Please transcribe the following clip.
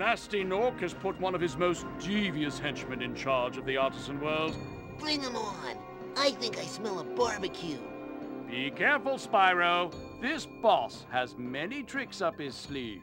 Gnasty Gnorc has put one of his most devious henchmen in charge of the artisan world. Bring him on. I think I smell a barbecue. Be careful, Spyro. This boss has many tricks up his sleeve.